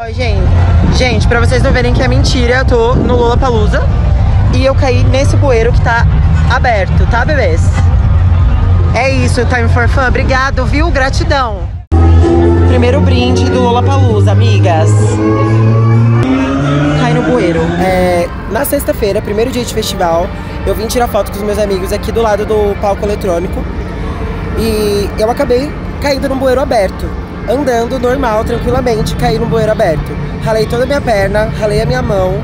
Oi, gente. Gente, pra vocês não verem que é mentira, eu tô no Lollapalooza e eu caí nesse bueiro que tá aberto, tá, bebês? É isso, Time for Fun. Obrigado, viu? Gratidão. Primeiro brinde do Lollapalooza, amigas. Cai no bueiro. É, na sexta-feira, primeiro dia de festival, eu vim tirar foto com os meus amigos aqui do lado do palco eletrônico. E eu acabei caindo num bueiro aberto. Andando normal, tranquilamente, caí num bueiro aberto. Ralei toda a minha perna, ralei a minha mão.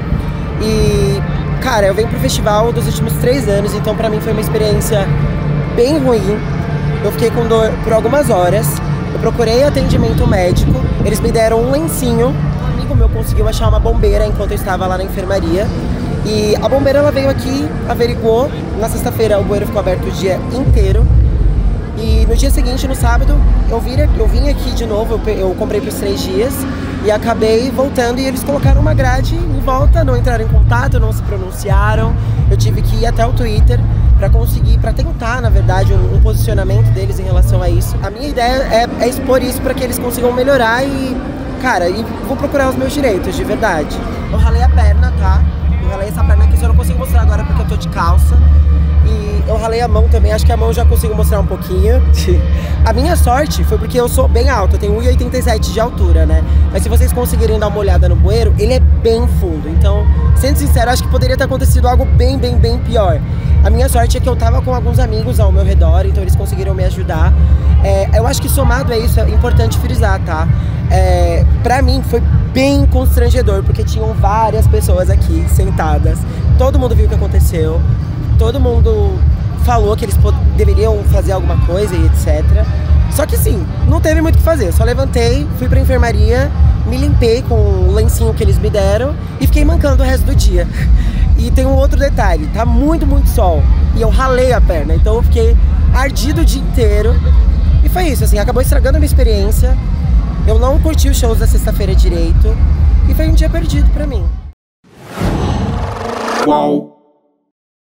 E, cara, eu venho pro festival dos últimos três anos, então pra mim foi uma experiência bem ruim. Eu fiquei com dor por algumas horas. Eu procurei atendimento médico. Eles me deram um lencinho. Um amigo meu conseguiu achar uma bombeira enquanto eu estava lá na enfermaria. E a bombeira ela veio aqui, averiguou. Na sexta-feira o bueiro ficou aberto o dia inteiro. E no dia seguinte, no sábado, eu vim, eu vim aqui de novo, eu, eu comprei para os três dias e acabei voltando e eles colocaram uma grade em volta, não entraram em contato, não se pronunciaram. Eu tive que ir até o Twitter para conseguir, para tentar, na verdade, um, um, posicionamento deles em relação a isso. A minha ideia é, é expor isso para que eles consigam melhorar e, cara, e vou procurar os meus direitos, de verdade. Eu ralei a perna, tá? Eu ralei essa perna aqui, só não consigo mostrar agora porque eu tô de calça. Ralei a mão também, acho que a mão eu já consigo mostrar um pouquinho. A minha sorte foi porque eu sou bem alto, eu tenho 1,87 de altura, né? Mas se vocês conseguirem dar uma olhada no bueiro, ele é bem fundo. Então, sendo sincero, acho que poderia ter acontecido algo bem, bem, bem pior. A minha sorte é que eu tava com alguns amigos ao meu redor, então eles conseguiram me ajudar. É, eu acho que somado a isso, é importante frisar, tá? É, pra mim foi bem constrangedor, porque tinham várias pessoas aqui sentadas. Todo mundo viu o que aconteceu todo mundo falou que eles deveriam fazer alguma coisa e etc. Só que sim, não teve muito o que fazer. Só levantei, fui pra enfermaria, me limpei com o lencinho que eles me deram e fiquei mancando o resto do dia. E tem um outro detalhe, tá muito, muito sol. E eu ralei a perna, então eu fiquei ardido o dia inteiro. E foi isso, assim, acabou estragando a minha experiência. Eu não curti os shows da sexta-feira direito. E foi um dia perdido pra mim. Qual?